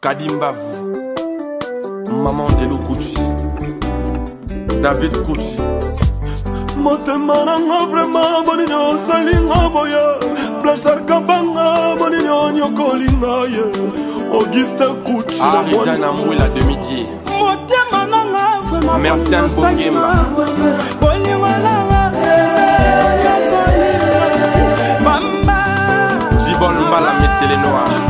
Kadimbavu, Maman Delou Kouchi, David Kouchi. motema nanga vraimen bonini osalinga boye plashar kabanga bonini onyokolinga ye auguste kuchi arijanambwela demidie motema nanga vraimenmercian bongemba bolingo nanga yokolinga bamba jibol mbala mesele noir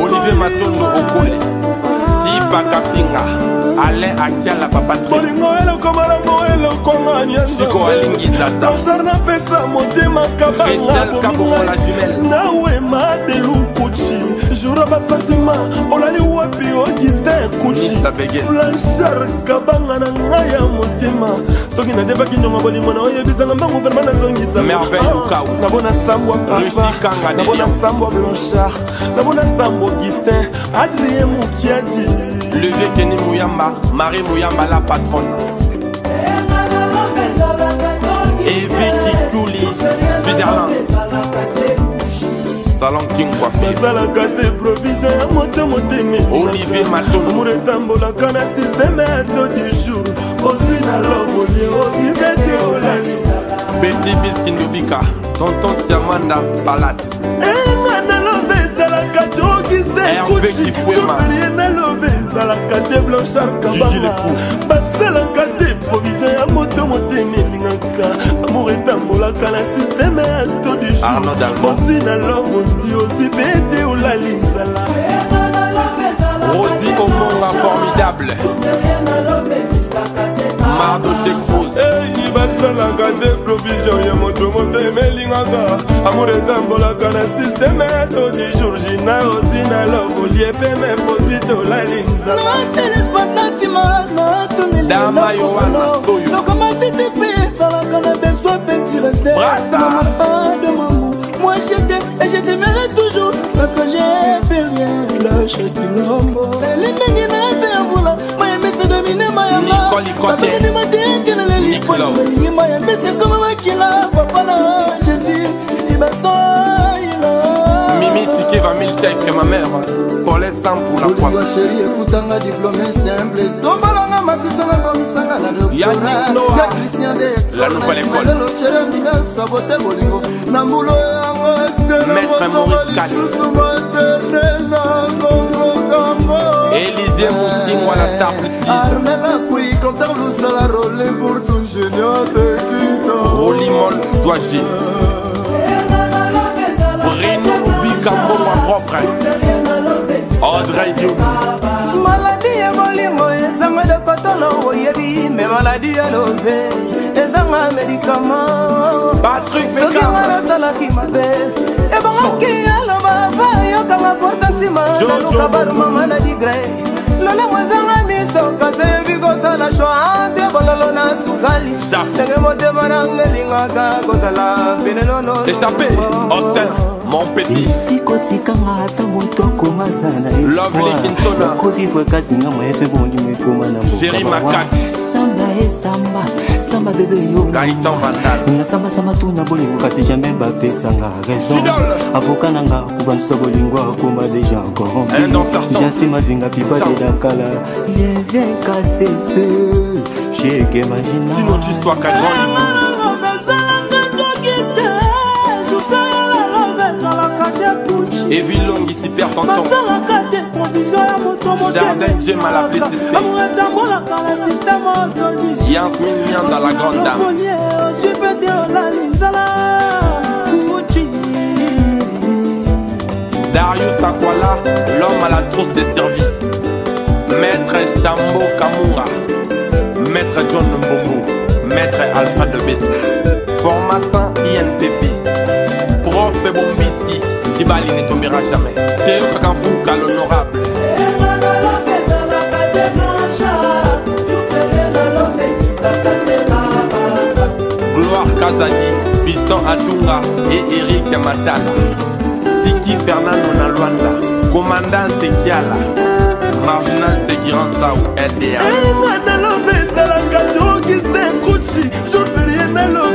olivier matondo okole ibakafinga alain akiala papatrikolingo elokomalango elokonga nyanzoko alingi zaza osar napesa motema kabanga bominga nawe madelu toujours basantima olali wapi ogiste oh, kuciflanchar kabanga na ngai ya motema soki nadebaki nyongo bolingo na oyebisanga mbango vraimen nazongisanabona ah, sambwa papanabona sambwa blanchard nabona sambwa augustin adrien mokiadi levier keni moyamba marie moyamba la patronne evi kikuli switzerland salon king basalaka te provise ya moto motemi olivier matomour etambolaka na sisteme ya to du jour ozwi na lobolie osi bete olali beti biskindobika tonton tiamanda palace enga eh, na lobe ezalaka tokisekucisoberie na lobe ezalaka te blanchard kabama basalaka te provise ya moto motemi elingaka amour etambolaka na sisteme ya to du jour ozwi na lo rebele mardoche cruz eyi basalaka te provision ya moto moto emelingaka amour etambolaka na sisteme todi jourgina ozwi na lokoli epeme posi tolali nzadama yoana soyolokomatite mpe ezalaka na beswa petilateade mambu moi jete et je t'aimerai toujours parce que j'ai plus rien lâche tu l'ombre bakolingi matekele lelikwa balingi mayambisi koma makila papa na jésus ibasoila mimi tike vamilteke ma mère olingwa sheri ekutanga diplome simple tovalanga matisa na komisanga na doktora ya christian delelo sheri andika sabote bolingo na mbulo yango eske na mosoko lisusu moterne na ngongokango dieu mosingwa na star rolimon zoage brino bikambo ma propre audrey diobi maladi ya molimo ezanga dokotolo oyebi me maladi ya lobe ezanga medikama soki nga nasalaki mabe ebongaki aloba va yokanga porta nsima naluka barumama na digre lelo mozanga miso kasi oyebi kosala shwa te kololo na sukali ndenge motema nanga elingaka kozala penelolo échappé austin mon petit esikotikanga ata moto akoma azala na espoir okovivre kasi nga moyefe molimo ekoma na mboka esamba samba bebe yonga sambasamba tuna bolingo kati jamai bapesanga raison avoka nanga kobandisa bolingo akoma deja corompijansima vinga pipa dedakala lievien kasese jege magina evilongisi pertantan Jardin à la un million dans la grande Darius Akwala, l'homme à la trousse des services. Maître Jambo Kamura. Maître John Mbombo. Maître Alpha de Bessa. Formation INPP. Prof Bombiti. Dibali ne tombera jamais. Théo l'honorable. Edouard Kazadi, Fiston Atunga et Eric Matala. Siki Fernando Nalwanda, commandant Sekiala, marginal Seguiran Sao, LDA.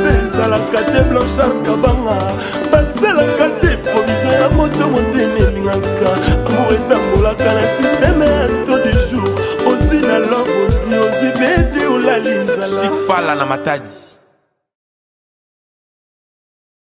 ezalaka te blanchard kabanga basalaka te provision ya moto motene elingaka amour etambolaka na sisteme ya to de jour ozwi na lor ozwi ozwi bete olali nzala fala na matadi